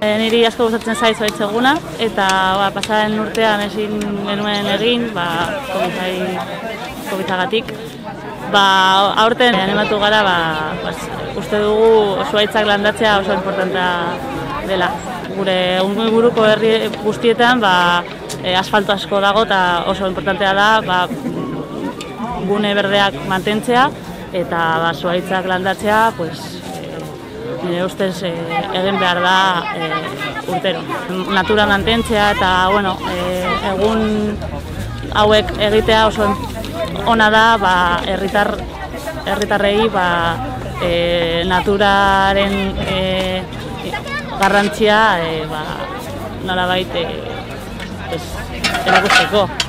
E, niri asko gustatzen zaiz zuaitz eguna, eta ba, pasaren urtean ezin genuen egin, ba, COVID-agatik. Ba, aurten animatu gara, ba, pues, uste dugu zuaitzak landatzea oso importantea dela. Gure buruko herri guztietan ba, e, asfalto asko dago eta oso importantea da ba, gune berdeak mantentzea eta ba, zuaitzak landatzea pues, nire ustez e, egin behar da e, urtero. Natura mantentzea eta bueno, e, egun hauek egitea oso ona da ba, herritar herritarrei ba, e, naturaren e, garrantzia e, ba, nolabait e, erakusteko.